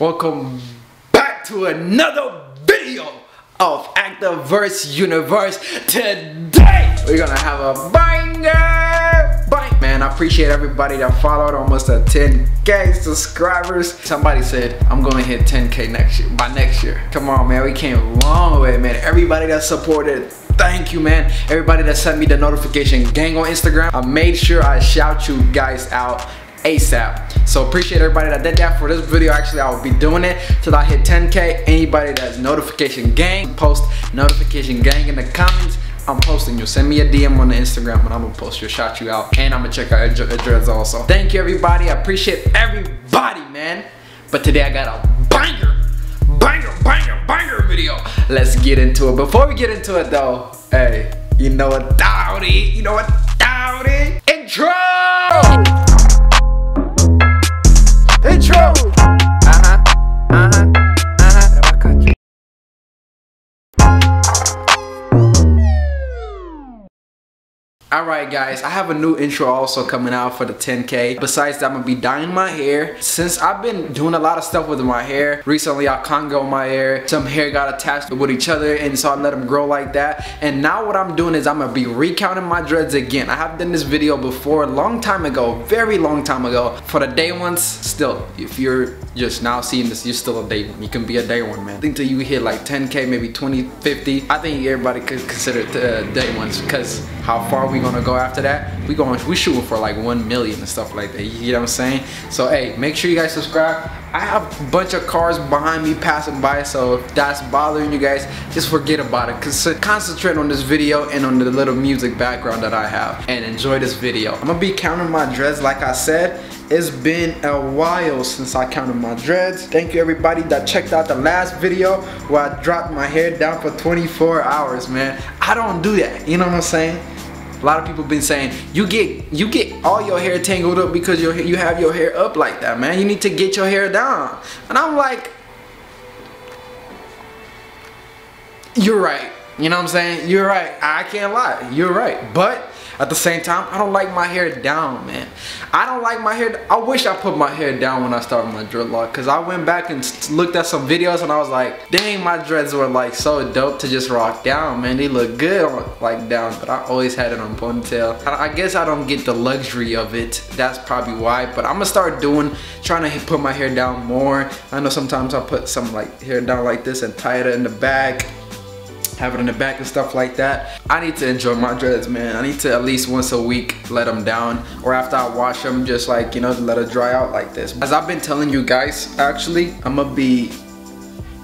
Welcome back to another video of ActDaVerse Universe. Today, we're gonna have a banger! Bang! Man, I appreciate everybody that followed almost a 10k subscribers. Somebody said I'm gonna hit 10k next year, by next year. Come on, man, we came a long way, man. Everybody that supported thank you man everybody that sent me the notification gang on instagram i made sure i shout you guys out ASAP. So appreciate everybody that did that for this video. Actually, I will be doing it till I hit 10K. Anybody that's notification gang, post notification gang in the comments. I'm posting you. Send me a DM on the Instagram and I'm gonna post you, shout you out. And I'm gonna check out your address also. Thank you everybody. I appreciate everybody, man. But today I got a banger, banger, banger, banger video. Let's get into it. Before we get into it though, hey, you know what Dowdy, you know what Alright guys, I have a new intro also coming out for the 10k. Besides that, I'm gonna be dyeing my hair. Since I've been doing a lot of stuff with my hair, recently I Congo my hair. Some hair got attached with each other and so I let them grow like that. And now what I'm doing is I'm gonna be recounting my dreads again. I have done this video before a long time ago, very long time ago. For the day ones, still, if you're just now seeing this, you're still a day one. You can be a day one, man. I think till you hit like 10k, maybe 20, 50. I think everybody could consider uh, day ones because how far we gonna go after that? We going, we shooting for like 1 million and stuff like that. You know what I'm saying? So hey, make sure you guys subscribe. I have a bunch of cars behind me passing by, so if that's bothering you guys, just forget about it. Cause concentrate on this video and on the little music background that I have and enjoy this video. I'm gonna be counting my dreads like I said. It's been a while since I counted my dreads. Thank you everybody that checked out the last video where I dropped my hair down for 24 hours, man. I don't do that, you know what I'm saying? A lot of people been saying you get you get all your hair tangled up because your you have your hair up like that, man. You need to get your hair down. And I'm like, you're right. You know what I'm saying? You're right. I can't lie. You're right. But at the same time, I don't like my hair down, man. I don't like my hair. I wish I put my hair down when I started my dreadlock because I went back and looked at some videos and I was like, dang, my dreads were like so dope to just rock down, man. They look good like down, but I always had it on ponytail. I guess I don't get the luxury of it. That's probably why, but I'm gonna start doing, trying to put my hair down more. I know sometimes I put some like hair down like this and tie it in the back have it in the back and stuff like that. I need to enjoy my dreads, man. I need to at least once a week let them down or after I wash them, just like, you know, let it dry out like this. As I've been telling you guys, actually, I'm gonna be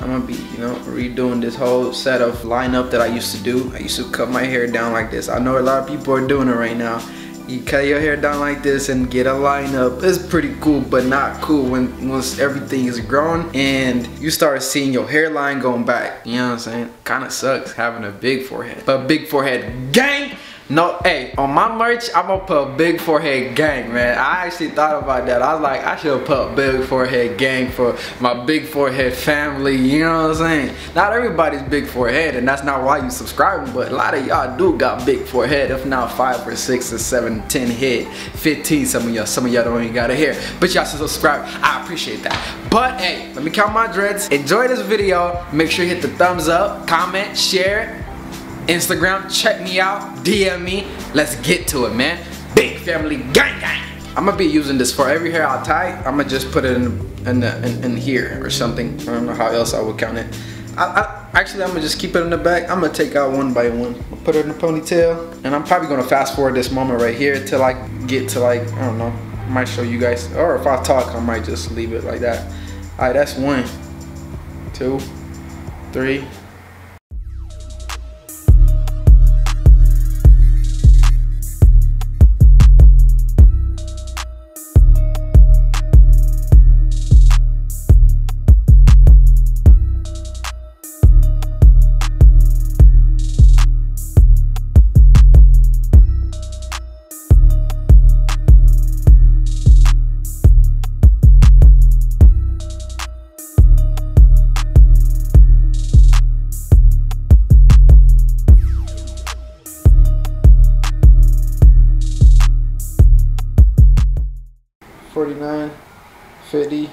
I'm gonna be, you know, redoing this whole set of lineup that I used to do. I used to cut my hair down like this. I know a lot of people are doing it right now you cut your hair down like this and get a line up it's pretty cool but not cool when once everything is grown and you start seeing your hairline going back. You know what i'm saying? Kind of sucks having a big forehead. But big forehead gang no, hey, on my merch, I'm gonna put big forehead gang, man. I actually thought about that. I was like, I should put big forehead gang for my big forehead family, you know what I'm saying? Not everybody's big forehead, and that's not why you subscribing, but a lot of y'all do got big forehead, if not five or six or seven, ten head, 15, some of y'all, some of y'all don't even got a hair. But y'all should subscribe, I appreciate that. But hey, let me count my dreads. Enjoy this video. Make sure you hit the thumbs up, comment, share, Instagram, check me out, DM me. Let's get to it, man. Big family gang gang. I'm gonna be using this for every hair I tie. I'm gonna just put it in in, in, in here or something. I don't know how else I would count it. I, I, actually, I'm gonna just keep it in the back. I'm gonna take out one by one. I'll put it in the ponytail, and I'm probably gonna fast forward this moment right here till I get to like I don't know. I might show you guys, or if I talk, I might just leave it like that. All right, that's one, two, three. 49, 50,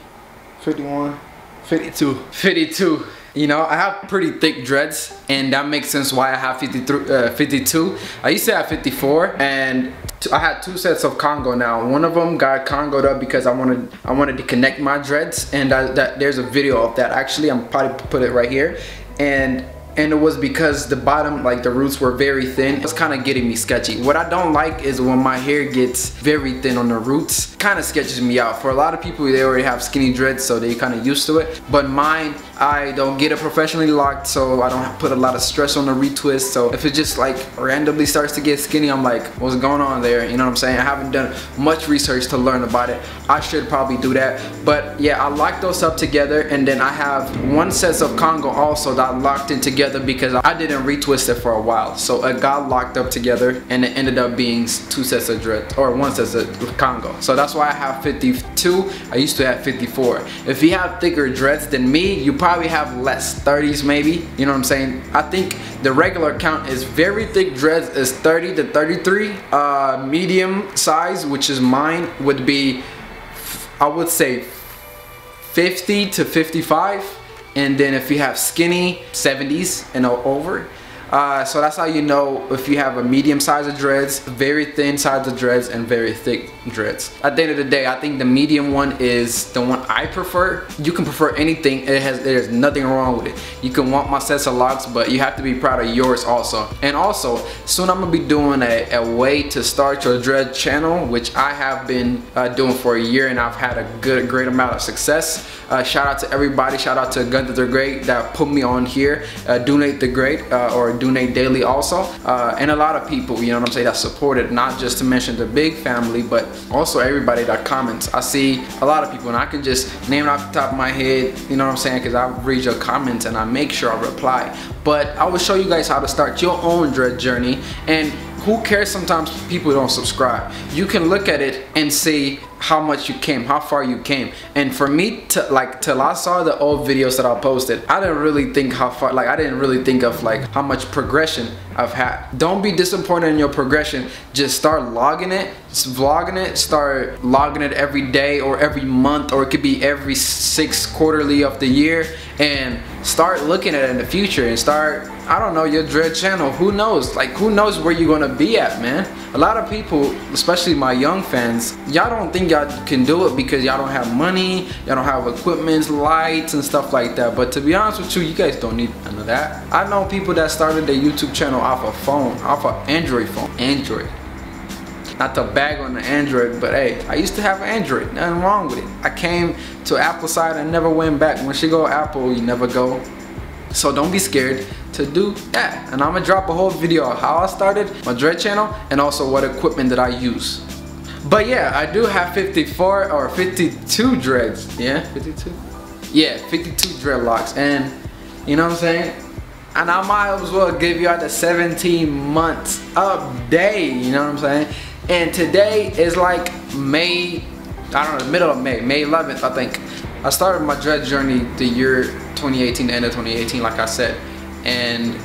51, 52. 52. You know, I have pretty thick dreads, and that makes sense why I have 53, uh, 52. I used to have 54, and I had two sets of Congo now. One of them got Congoed up because I wanted I wanted to connect my dreads, and I, that, there's a video of that. Actually, I'm probably put it right here, and and it was because the bottom like the roots were very thin. It's kind of getting me sketchy. What i don't like is when my hair gets very thin on the roots. Kind of sketches me out. For a lot of people they already have skinny dreads so they kind of used to it. But mine I don't get it professionally locked so I don't put a lot of stress on the retwist. So if it just like randomly starts to get skinny I'm like what's going on there? You know what I'm saying? I haven't done much research to learn about it. I should probably do that. But yeah I locked those up together and then I have one set of Congo also that locked in together because I didn't retwist it for a while. So it got locked up together and it ended up being two sets of dread or one set of Congo. So that's why I have 52 I used to have 54 if you have thicker dreads than me you probably have less 30s maybe. You know what I'm saying? I think the regular count is very thick dreads is 30 to 33 uh, medium size which is mine would be I would say 50 to 55 and then if you have skinny 70s and over uh, so that's how you know if you have a medium size of dreads, very thin size of dreads, and very thick dreads. At the end of the day, I think the medium one is the one I prefer. You can prefer anything. It has there's nothing wrong with it. You can want my sets of locks, but you have to be proud of yours also. And also, soon I'm gonna be doing a, a way to start your dread channel, which I have been uh, doing for a year, and I've had a good, great amount of success. Uh, shout out to everybody. Shout out to Gunther the Great that put me on here. Uh, Donate the Great uh, or donate daily also uh, and a lot of people you know what I'm saying that supported not just to mention the big family but also everybody that comments I see a lot of people and I can just name it off the top of my head you know what I'm saying? Because I read your comments and I make sure I reply. But I will show you guys how to start your own dread journey and who cares? Sometimes people don't subscribe. You can look at it and see how much you came how far you came. And for me to like till I saw the old videos that I posted I didn't really think how far like I didn't really think of like how much progression I've had. Don't be disappointed in your progression. Just start logging it vlogging it. Start logging it every day or every month or it could be every six quarterly of the year. And start looking at it in the future and start I don't know your dread channel. Who knows? Like who knows where you're gonna be at man? A lot of people especially my young fans y'all don't think y'all can do it because y'all don't have money y'all don't have equipment lights and stuff like that but to be honest with you you guys don't need none of that I know people that started their YouTube channel off a phone off an Android phone Android not to bag on the Android, but hey, I used to have an Android, nothing wrong with it. I came to Apple side and never went back. Once you go Apple, you never go. So don't be scared to do that. And I'm gonna drop a whole video on how I started my dread channel and also what equipment that I use. But yeah, I do have 54 or 52 dreads. Yeah, 52? Yeah, 52 dreadlocks. And you know what I'm saying? And I might as well give y'all the 17 months update, you know what I'm saying? And today is like May, I don't know, the middle of May, May 11th, I think. I started my dread journey the year 2018, the end of 2018, like I said. And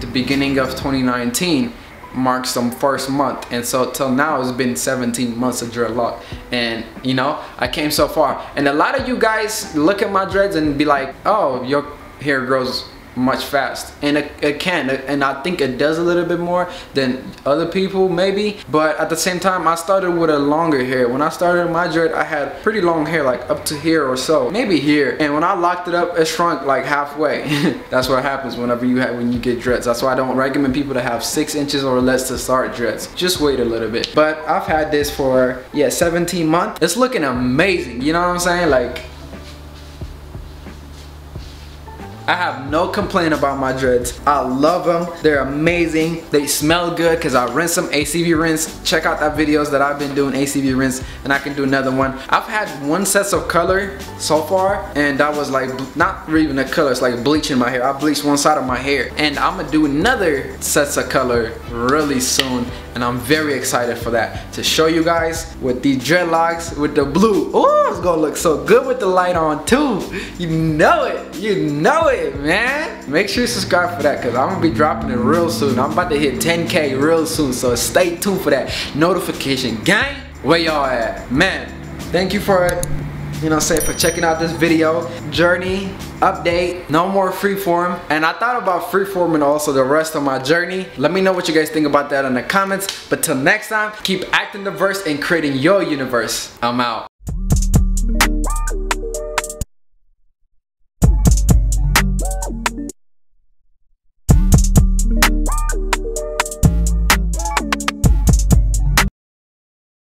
the beginning of 2019 marks the first month. And so till now, it's been 17 months of dreadlock. And you know, I came so far. And a lot of you guys look at my dreads and be like, oh, your hair grows much fast. And it, it, can and I think it does a little bit more than other people maybe. But at the same time I started with a longer hair. When I started my dread I had pretty long hair like up to here or so. Maybe here. And when I locked it up it shrunk like halfway. That's what happens whenever you have when you get dreads. That's why I don't recommend people to have six inches or less to start dreads. Just wait a little bit. But I've had this for yeah 17 months. It's looking amazing. You know what I'm saying? Like I have no complaint about my dreads. I love them. They're amazing. They smell good because I rinse them ACV rinse. Check out that videos that I've been doing ACV rinse and I can do another one. I've had one set of color so far and that was like not even a color, it's like bleaching my hair. I bleached one side of my hair and I'm gonna do another sets of color really soon and I'm very excited for that to show you guys with these dreadlocks with the blue. Oh, it's gonna look so good with the light on too. You know it, you know it, man. Make sure you subscribe for that because I'm gonna be dropping it real soon. I'm about to hit 10K real soon, so stay tuned for that notification gang. Where y'all at? Man, thank you for it. you know saying, for checking out this video. Journey, update, no more freeform. And I thought about freeforming also the rest of my journey. Let me know what you guys think about that in the comments. But till next time, keep acting diverse and creating your universe. I'm out.